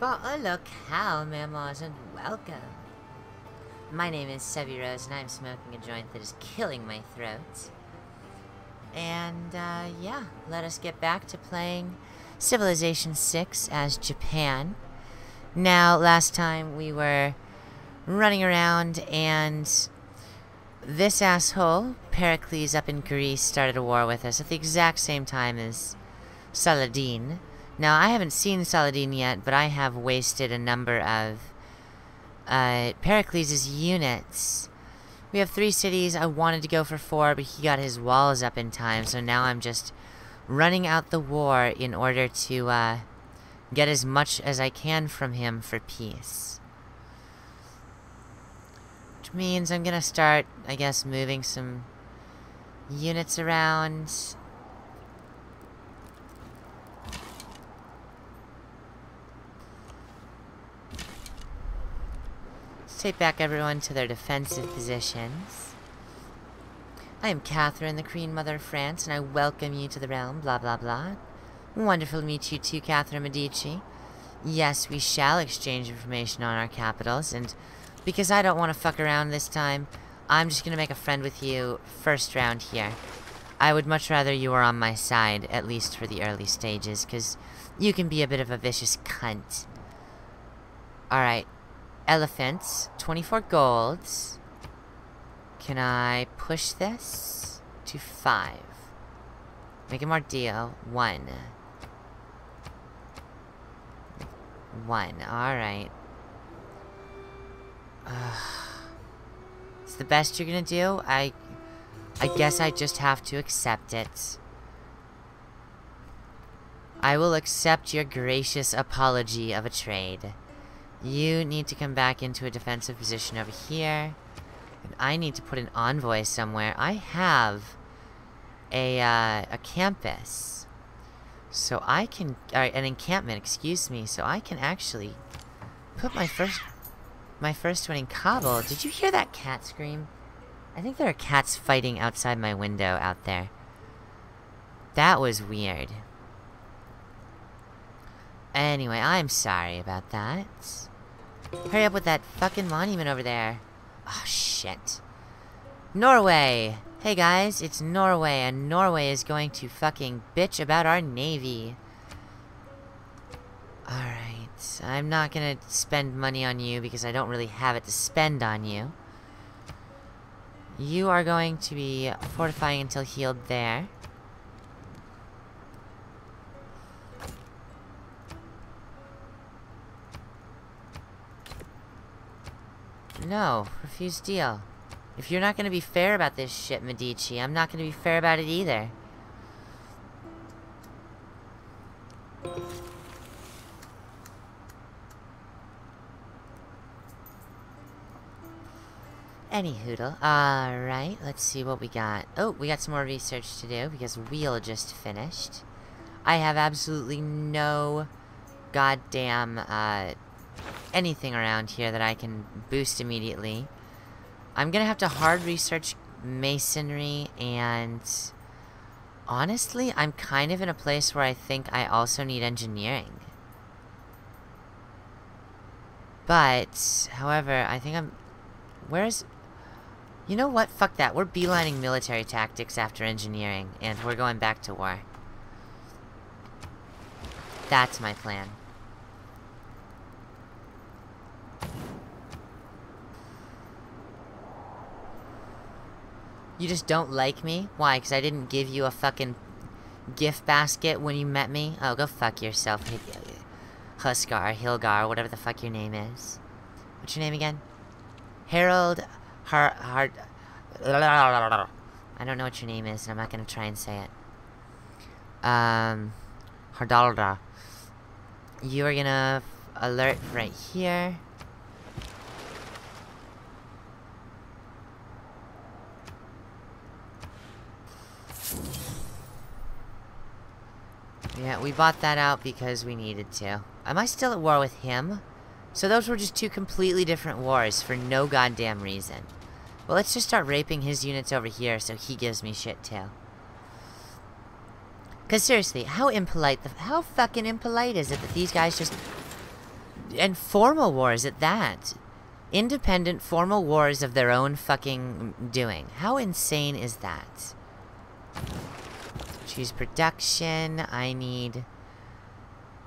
Bon locale, mamas, and welcome. My name is sevvie Rose, and I'm smoking a joint that is killing my throat. And, uh, yeah, let us get back to playing Civilization 6 as Japan. Now, last time we were running around, and this asshole, Pericles up in Greece, started a war with us at the exact same time as Saladin. Now, I haven't seen Saladin yet, but I have wasted a number of uh, Pericles' units. We have three cities. I wanted to go for four, but he got his walls up in time, so now I'm just running out the war in order to uh, get as much as I can from him for peace. Which means I'm gonna start, I guess, moving some units around. Take back everyone to their defensive positions. I am Catherine, the Queen Mother of France, and I welcome you to the realm, blah blah blah. Wonderful to meet you too, Catherine Medici. Yes, we shall exchange information on our capitals, and because I don't want to fuck around this time, I'm just gonna make a friend with you first round here. I would much rather you were on my side, at least for the early stages, because you can be a bit of a vicious cunt. Alright. Elephants. 24 golds. Can I push this to 5? Make it more deal. 1. 1. Alright. It's the best you're gonna do? I... I guess I just have to accept it. I will accept your gracious apology of a trade. You need to come back into a defensive position over here. And I need to put an envoy somewhere. I have a, uh, a campus. So I can... An encampment, excuse me. So I can actually put my first... My first one in Kabul. Did you hear that cat scream? I think there are cats fighting outside my window out there. That was weird. Anyway, I'm sorry about that. Hurry up with that fucking monument over there. Oh, shit. Norway! Hey guys, it's Norway, and Norway is going to fucking bitch about our navy. Alright, I'm not gonna spend money on you because I don't really have it to spend on you. You are going to be fortifying until healed there. No, refuse deal. If you're not gonna be fair about this shit, Medici, I'm not gonna be fair about it either. Any hoodle. Alright, let's see what we got. Oh, we got some more research to do because Wheel just finished. I have absolutely no goddamn, uh, anything around here that I can boost immediately. I'm gonna have to hard research masonry and... Honestly, I'm kind of in a place where I think I also need engineering. But, however, I think I'm... Where's... You know what? Fuck that. We're beelining military tactics after engineering, and we're going back to war. That's my plan. You just don't like me? Why? Because I didn't give you a fucking gift basket when you met me? Oh, go fuck yourself, Huskar, Hilgar, whatever the fuck your name is. What's your name again? Harold Har... Har... I don't know what your name is, and I'm not gonna try and say it. Um... Hardalda. You are gonna alert right here. Yeah, we bought that out because we needed to. Am I still at war with him? So those were just two completely different wars for no goddamn reason. Well, let's just start raping his units over here so he gives me shit too. Cause seriously, how impolite, the, how fucking impolite is it that these guys just And formal wars at that. Independent formal wars of their own fucking doing. How insane is that? Choose production. I need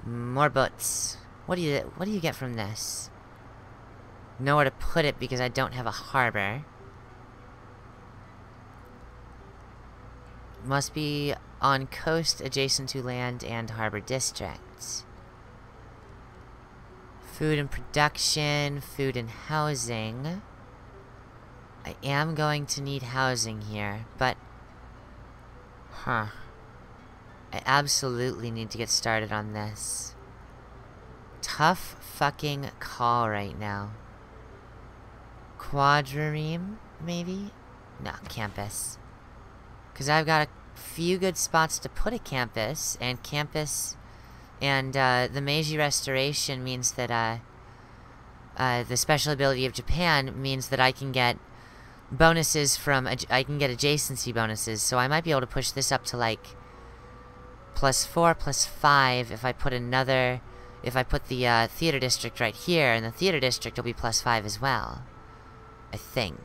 more boats. What do you what do you get from this? Nowhere to put it because I don't have a harbor. Must be on coast adjacent to land and harbor districts. Food and production, food and housing. I am going to need housing here, but... Huh. I absolutely need to get started on this. Tough fucking call right now. Quadrireme, maybe? No, campus. Because I've got a few good spots to put a campus, and campus and uh, the Meiji Restoration means that uh, uh, the special ability of Japan means that I can get bonuses from, I can get adjacency bonuses, so I might be able to push this up to like plus 4, plus 5 if I put another, if I put the uh, theater district right here, and the theater district will be plus 5 as well. I think.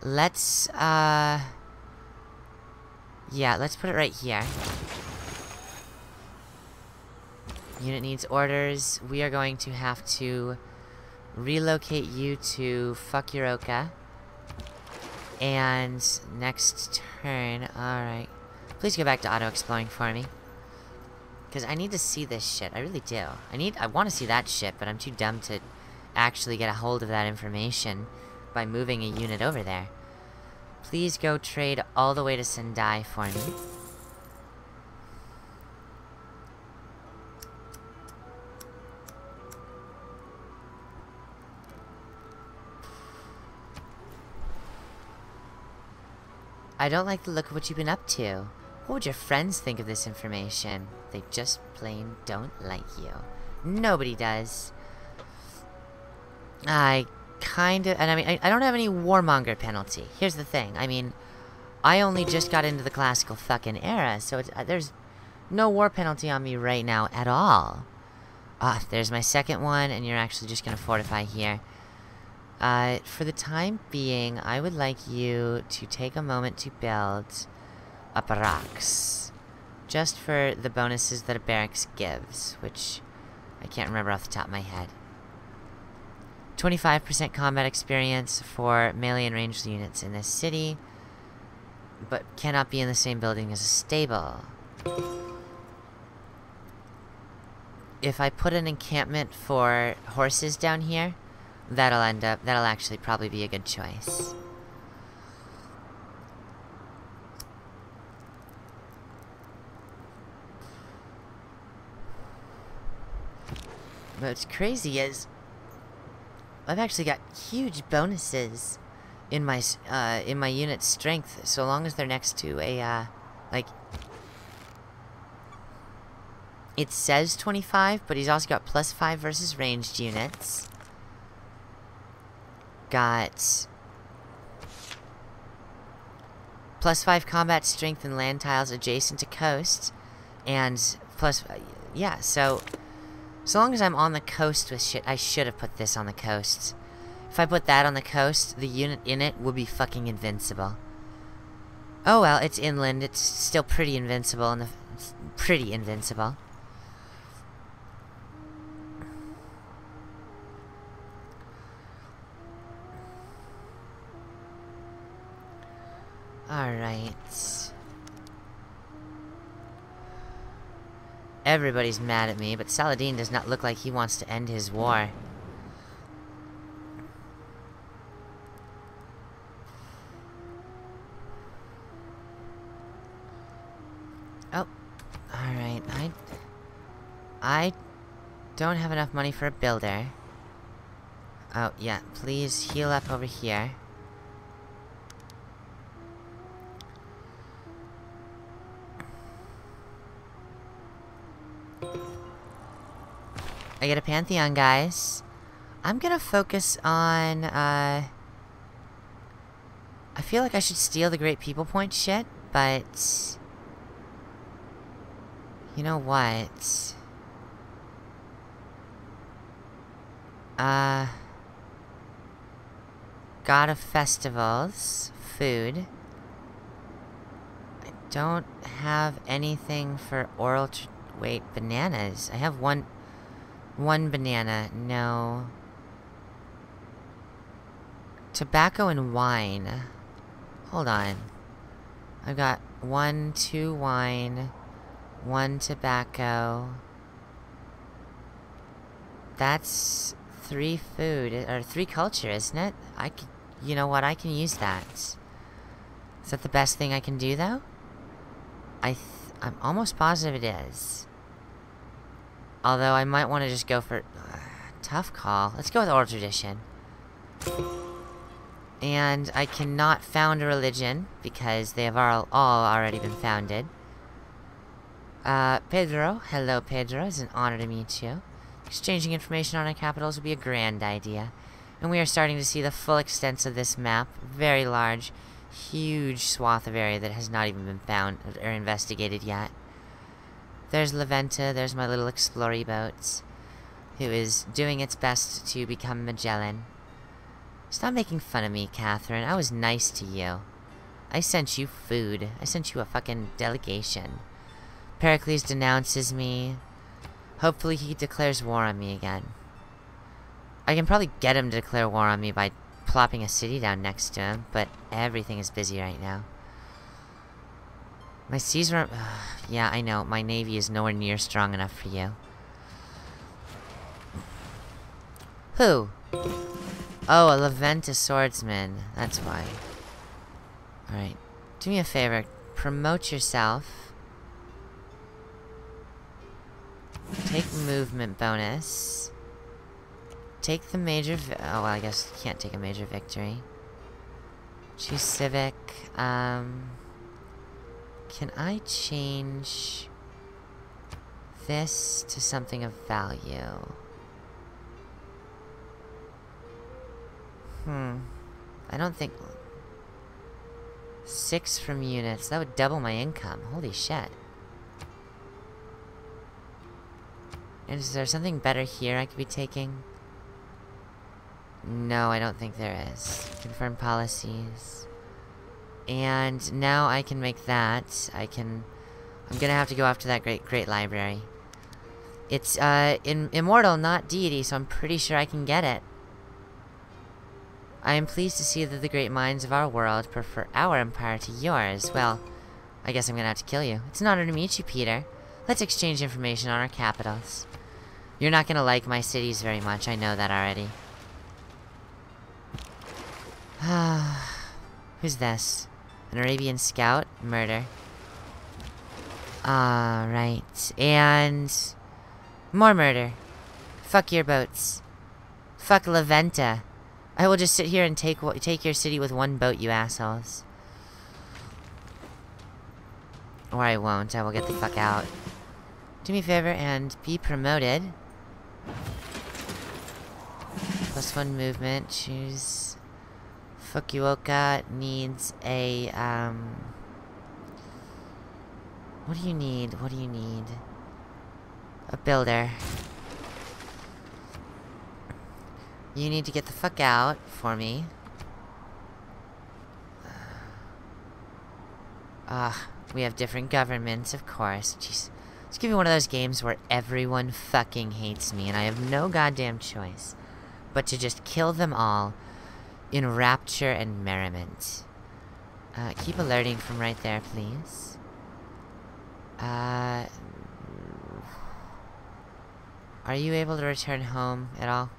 Let's, uh... Yeah, let's put it right here. Unit needs orders. We are going to have to relocate you to Fukuoka. And next turn, alright. Please go back to auto-exploring for me. Because I need to see this shit, I really do. I need- I want to see that shit, but I'm too dumb to actually get a hold of that information by moving a unit over there. Please go trade all the way to Sendai for me. I don't like the look of what you've been up to. What would your friends think of this information? They just plain don't like you. Nobody does. I kind of... And I mean, I, I don't have any warmonger penalty. Here's the thing. I mean, I only just got into the classical fucking era, so uh, there's no war penalty on me right now at all. Ah, there's my second one, and you're actually just gonna fortify here. Uh, for the time being, I would like you to take a moment to build a barracks. Just for the bonuses that a barracks gives, which I can't remember off the top of my head. 25% combat experience for melee and ranged units in this city, but cannot be in the same building as a stable. If I put an encampment for horses down here, that'll end up, that'll actually probably be a good choice. What's crazy is I've actually got huge bonuses in my uh, in my unit strength so long as they're next to a uh, like it says 25 but he's also got plus 5 versus ranged units. Got plus 5 combat strength and land tiles adjacent to coast and plus yeah so so long as I'm on the coast with shit, I should have put this on the coast. If I put that on the coast, the unit in it would be fucking invincible. Oh well, it's inland, it's still pretty invincible, and pretty invincible. Alright. Everybody's mad at me, but Saladin does not look like he wants to end his war. Oh, alright, I... I don't have enough money for a builder. Oh, yeah, please heal up over here. I get a Pantheon, guys. I'm gonna focus on, uh... I feel like I should steal the Great People Point shit, but... You know what? Uh... God of Festivals. Food. I don't have anything for oral... Wait, bananas. I have one... One banana. No. Tobacco and wine. Hold on. I've got one, two wine, one tobacco. That's three food, or three culture, isn't it? I can, you know what, I can use that. Is that the best thing I can do, though? I I'm almost positive it is. Although I might want to just go for... Uh, tough call. Let's go with oral tradition. And I cannot found a religion, because they have all, all already been founded. Uh, Pedro. Hello, Pedro. It's an honor to meet you. Exchanging information on our capitals would be a grand idea. And we are starting to see the full extent of this map. Very large, huge swath of area that has not even been found or investigated yet. There's La Venta, there's my little explory boat, who is doing its best to become Magellan. Stop making fun of me, Catherine. I was nice to you. I sent you food. I sent you a fucking delegation. Pericles denounces me. Hopefully he declares war on me again. I can probably get him to declare war on me by plopping a city down next to him, but everything is busy right now. My seas are... yeah, I know. My navy is nowhere near strong enough for you. Who? Oh, a La Venta swordsman. That's why. Alright. Do me a favor. Promote yourself. Take movement bonus. Take the major... oh, well, I guess you can't take a major victory. Choose civic. Um... Can I change this to something of value? Hmm. I don't think... Six from units. That would double my income. Holy shit. And is there something better here I could be taking? No, I don't think there is. Confirm policies. And now I can make that. I can... I'm gonna have to go after that great, great library. It's, uh, in, immortal, not deity, so I'm pretty sure I can get it. I am pleased to see that the great minds of our world prefer our empire to yours. Well, I guess I'm gonna have to kill you. It's an honor to meet you, Peter. Let's exchange information on our capitals. You're not gonna like my cities very much, I know that already. Who's this? An Arabian scout? Murder. Alright. And... More murder. Fuck your boats. Fuck La Venta. I will just sit here and take take your city with one boat, you assholes. Or I won't. I will get the fuck out. Do me a favor and be promoted. Plus one movement. Choose... Fukuoka needs a, um... What do you need? What do you need? A builder. You need to get the fuck out for me. Ah, uh, we have different governments, of course. Jeez. Let's give me one of those games where everyone fucking hates me and I have no goddamn choice but to just kill them all in rapture and merriment. Uh, keep alerting from right there, please. Uh... Are you able to return home at all?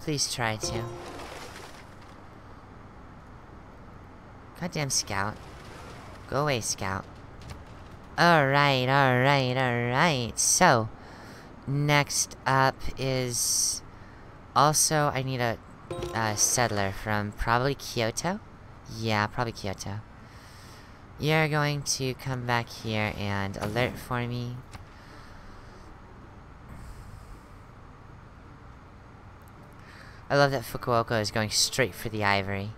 Please try to. Goddamn scout. Go away, Scout. Alright, alright, alright. So, next up is... Also, I need a, a settler from probably Kyoto? Yeah, probably Kyoto. You're going to come back here and alert for me. I love that Fukuoka is going straight for the ivory.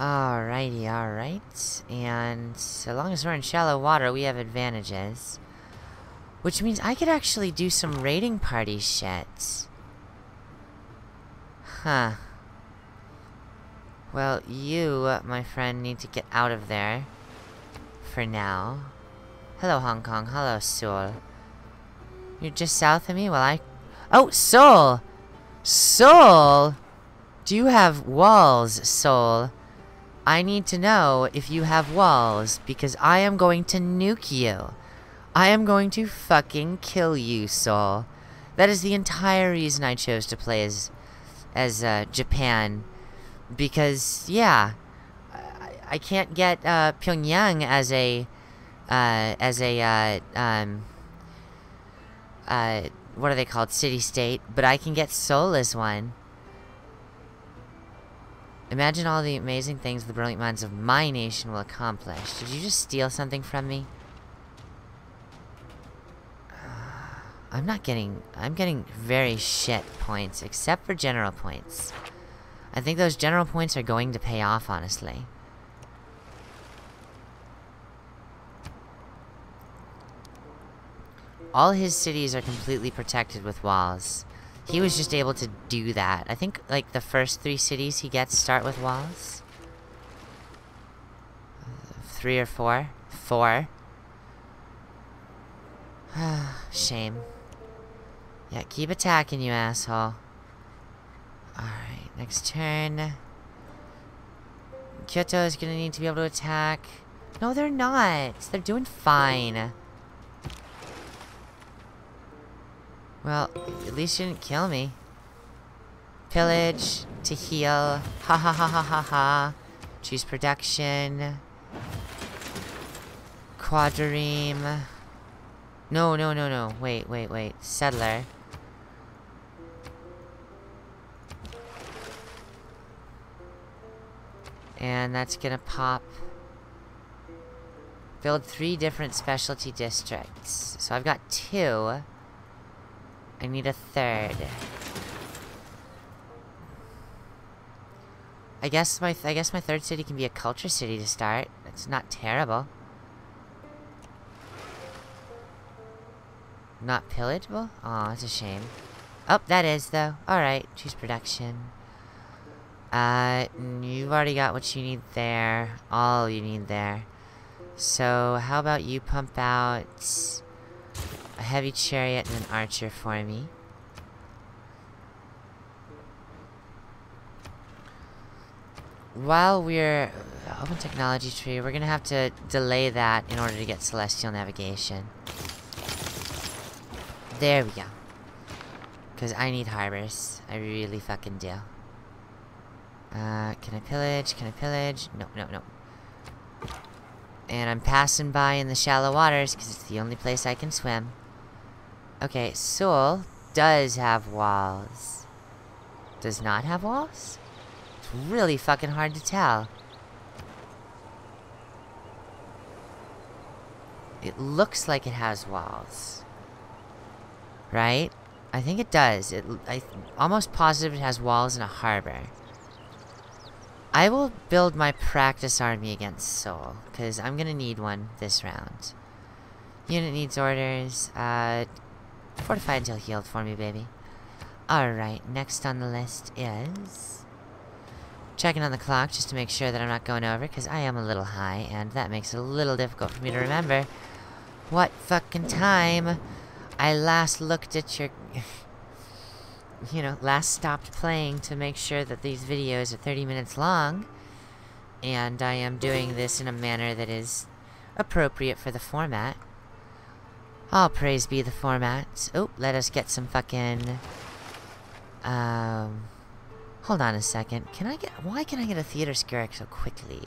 Alrighty, alright. And so long as we're in shallow water, we have advantages. Which means I could actually do some raiding party shit. Huh. Well, you, my friend, need to get out of there. For now. Hello, Hong Kong. Hello, Seoul. You're just south of me Well, I... Oh, Seoul! Seoul! Do you have walls, Seoul? I need to know if you have walls, because I am going to nuke you. I am going to fucking kill you, Seoul. That is the entire reason I chose to play as, as uh, Japan. Because, yeah, I, I can't get uh, Pyongyang as a, uh, as a, uh, um, uh, what are they called? City-state, but I can get Seoul as one. Imagine all the amazing things the brilliant minds of my nation will accomplish. Did you just steal something from me? I'm not getting... I'm getting very shit points, except for general points. I think those general points are going to pay off, honestly. All his cities are completely protected with walls. He was just able to do that. I think, like, the first three cities he gets start with walls. Uh, three or four? Four. Shame. Yeah, keep attacking, you asshole. Alright, next turn. Kyoto is gonna need to be able to attack. No, they're not. They're doing fine. Well, at least you didn't kill me. Pillage to heal. Ha ha ha ha ha ha. Choose production. Quadrireme. No, no, no, no. Wait, wait, wait. Settler. And that's gonna pop. Build three different specialty districts. So I've got two. I need a third. I guess my I guess my third city can be a culture city to start. It's not terrible. Not pillageable? Oh, that's a shame. Oh, that is though. Alright, choose production. Uh, you've already got what you need there. All you need there. So, how about you pump out a heavy chariot and an archer for me. While we're open technology tree, we're gonna have to delay that in order to get celestial navigation. There we go. Because I need harbors. I really fucking do. Uh, can I pillage? Can I pillage? No, no, no. And I'm passing by in the shallow waters because it's the only place I can swim. Okay, Seoul does have walls. Does not have walls? It's really fucking hard to tell. It looks like it has walls. Right? I think it does. It, I almost positive it has walls and a harbor. I will build my practice army against Seoul, because I'm gonna need one this round. Unit needs orders. Uh, Fortify until healed for me, baby. Alright, next on the list is... Checking on the clock just to make sure that I'm not going over, because I am a little high, and that makes it a little difficult for me to remember what fucking time I last looked at your... you know, last stopped playing to make sure that these videos are 30 minutes long. And I am doing this in a manner that is appropriate for the format. All praise be the format. Oh, let us get some fucking... Um... Hold on a second. Can I get... Why can I get a theater district so quickly?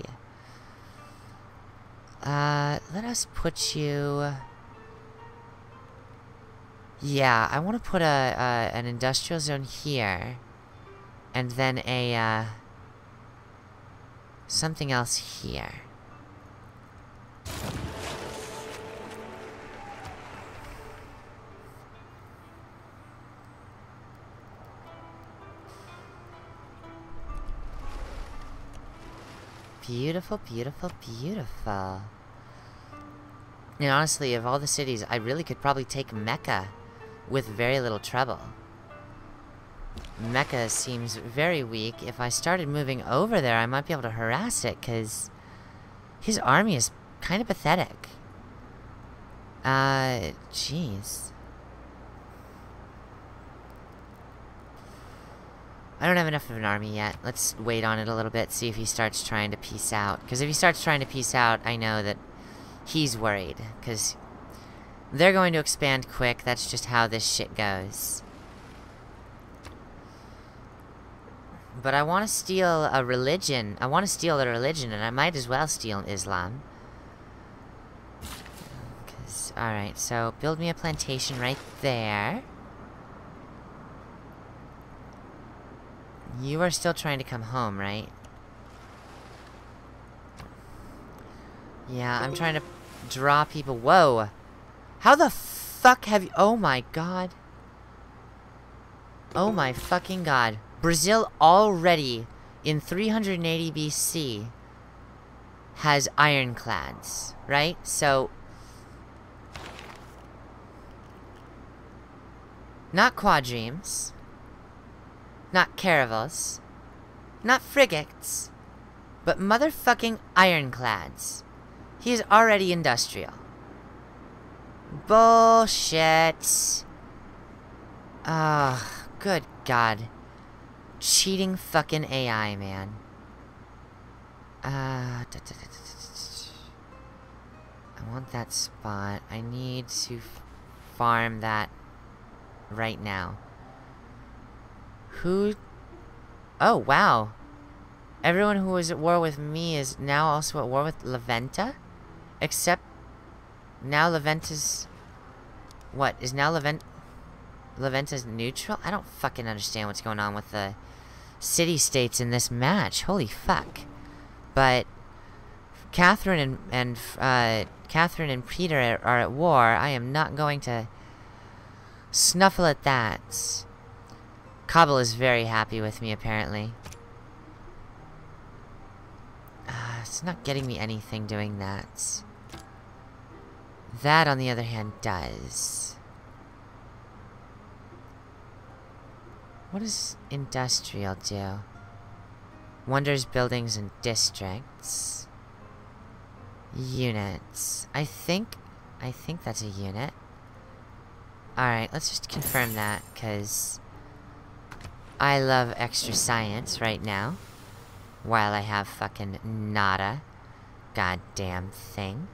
Uh, let us put you... Yeah, I want to put a, a, an industrial zone here. And then a, uh... Something else here. Beautiful, beautiful, beautiful. And honestly, of all the cities, I really could probably take Mecca with very little trouble. Mecca seems very weak. If I started moving over there, I might be able to harass it, because his army is kind of pathetic. Uh, jeez. I don't have enough of an army yet. Let's wait on it a little bit, see if he starts trying to peace out. Because if he starts trying to peace out, I know that he's worried. Because they're going to expand quick. That's just how this shit goes. But I want to steal a religion. I want to steal a religion, and I might as well steal Islam. Alright, so build me a plantation right there. You are still trying to come home, right? Yeah, I'm trying to draw people. Whoa! How the fuck have you- Oh my god. Oh my fucking god. Brazil already, in 380 BC, has ironclads, right? So... Not quadrimes. Not caravels. Not frigates. But motherfucking ironclads. He is already industrial. Bullshit. Ah, oh, good god. Cheating fucking AI, man. Uh, I want that spot. I need to farm that right now. Who... Oh, wow. Everyone who was at war with me is now also at war with La Venta? Except... Now La Venta's... What? Is now La Venta... La Venta's neutral? I don't fucking understand what's going on with the city-states in this match. Holy fuck. But... Catherine and, and uh, Catherine and Peter are at war. I am not going to snuffle at that. Kabul is very happy with me, apparently. Uh, it's not getting me anything doing that. That, on the other hand, does. What does industrial do? Wonders buildings and districts. Units. I think... I think that's a unit. Alright, let's just confirm that, because... I love extra science right now. While I have fucking nada. Goddamn thing.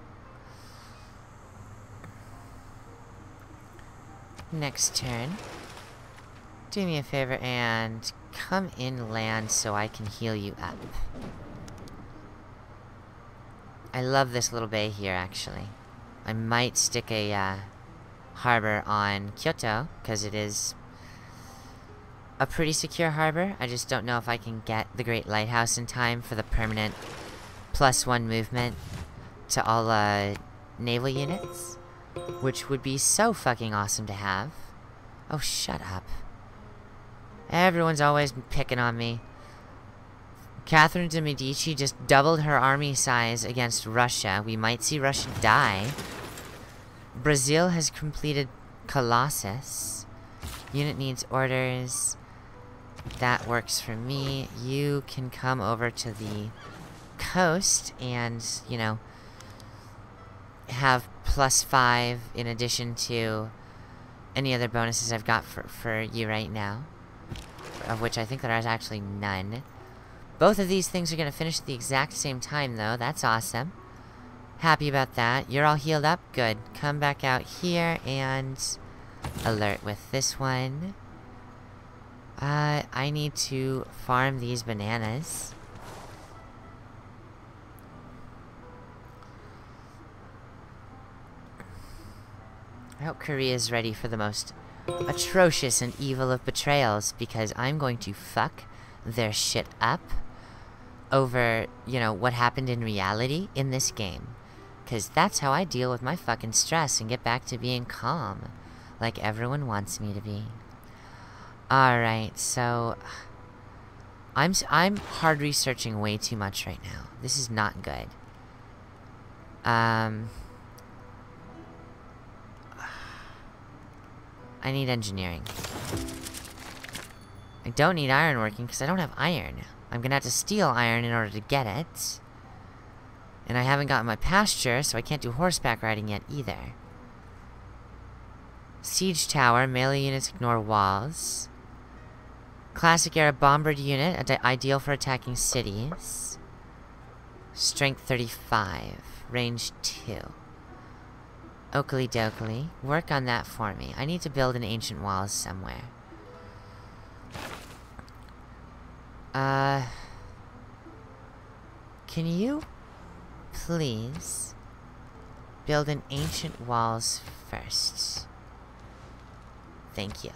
Next turn. Do me a favor and come inland so I can heal you up. I love this little bay here, actually. I might stick a, uh, harbor on Kyoto, because it is a pretty secure harbor. I just don't know if I can get the Great Lighthouse in time for the permanent plus one movement to all uh, naval units. Which would be so fucking awesome to have. Oh, shut up. Everyone's always picking on me. Catherine de Medici just doubled her army size against Russia. We might see Russia die. Brazil has completed Colossus. Unit needs orders. That works for me. You can come over to the coast and, you know, have plus five in addition to any other bonuses I've got for, for you right now. Of which I think there is actually none. Both of these things are going to finish at the exact same time, though. That's awesome. Happy about that. You're all healed up? Good. Come back out here and alert with this one. Uh, I need to farm these bananas. I hope Korea is ready for the most atrocious and evil of betrayals, because I'm going to fuck their shit up over, you know, what happened in reality in this game. Because that's how I deal with my fucking stress and get back to being calm. Like everyone wants me to be. Alright, so... I'm I'm hard researching way too much right now. This is not good. Um I need engineering. I don't need ironworking because I don't have iron. I'm gonna have to steal iron in order to get it. And I haven't gotten my pasture, so I can't do horseback riding yet either. Siege tower, melee units ignore walls. Classic era bombard unit, ideal for attacking cities. Strength 35, range 2. Oakley dokley. Work on that for me. I need to build an ancient walls somewhere. Uh... Can you please build an ancient walls first? Thank you.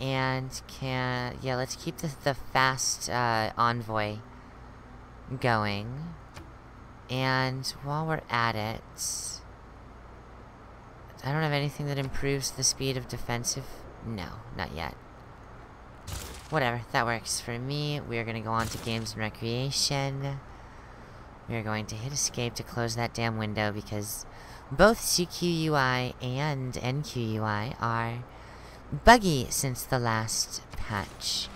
And can... Yeah, let's keep the, the fast uh, envoy going. And while we're at it... I don't have anything that improves the speed of defensive... No, not yet. Whatever, that works for me. We are going to go on to games and recreation. We are going to hit escape to close that damn window because both CQUI and NQUI are buggy since the last patch.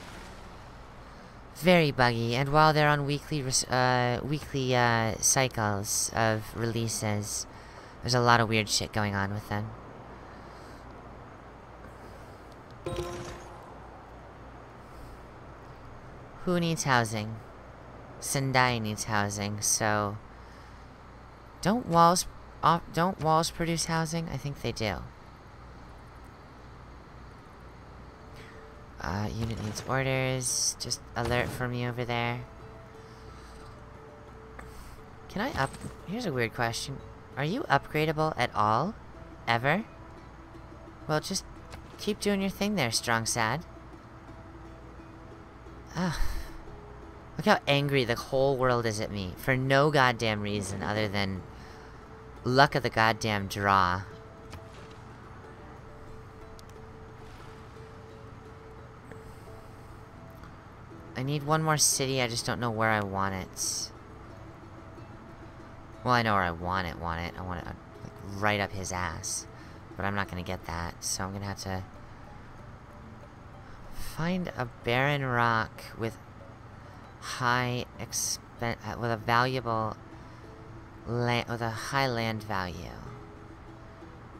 Very buggy, and while they're on weekly uh, weekly uh, cycles of releases, there's a lot of weird shit going on with them. Who needs housing? Sendai needs housing, so... Don't walls... don't walls produce housing? I think they do. Uh, unit needs orders. Just alert for me over there. Can I up... Here's a weird question. Are you upgradable at all? Ever? Well, just keep doing your thing there, Strong Sad. Ugh. Look how angry the whole world is at me. For no goddamn reason other than... Luck of the goddamn draw. I need one more city, I just don't know where I want it. Well, I know where I want it, want it. I want it uh, like, right up his ass. But I'm not gonna get that, so I'm gonna have to... Find a barren rock with high expen- uh, with a valuable land with a high land value.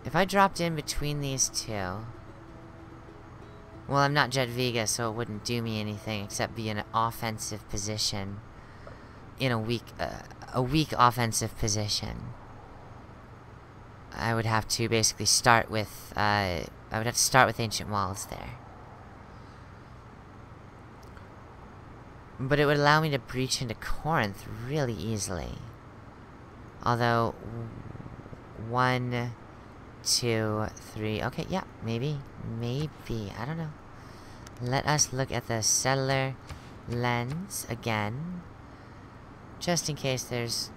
If I dropped in between these two, well, I'm not Jadwiga, so it wouldn't do me anything except be in an offensive position in a weak, uh, a weak offensive position. I would have to basically start with, uh, I would have to start with Ancient Walls there. But it would allow me to breach into Corinth really easily. Although, one, two, three, okay, yeah, maybe, maybe, I don't know. Let us look at the settler lens again. Just in case there's...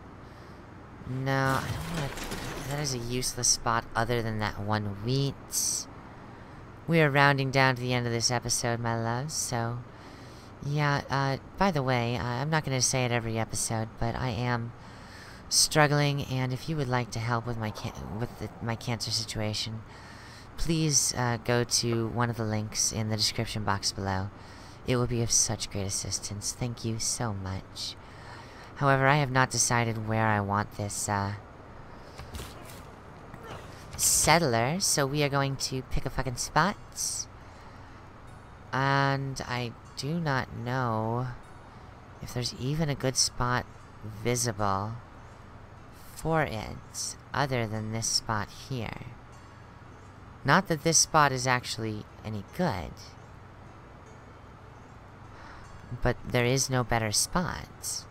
No, I don't want to... That is a useless spot other than that one wheat. We are rounding down to the end of this episode, my loves, so... Yeah, uh, by the way, I'm not going to say it every episode, but I am struggling, and if you would like to help with my with the, my cancer situation, please uh, go to one of the links in the description box below. It will be of such great assistance. Thank you so much. However, I have not decided where I want this uh, settler, so we are going to pick a fucking spot. And I do not know if there's even a good spot visible for it other than this spot here. Not that this spot is actually any good. But there is no better spot.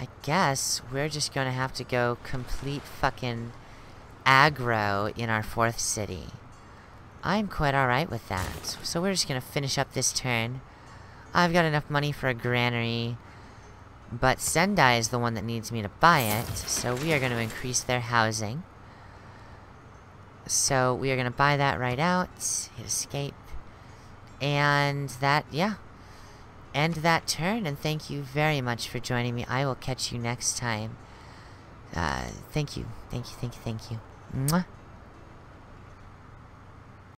I guess we're just gonna have to go complete fucking aggro in our fourth city. I'm quite alright with that. So we're just gonna finish up this turn. I've got enough money for a granary. But Sendai is the one that needs me to buy it. So we are going to increase their housing. So we are going to buy that right out. Hit escape. And that, yeah, end that turn. And thank you very much for joining me. I will catch you next time. Uh, thank you. Thank you, thank you, thank you. Mwah.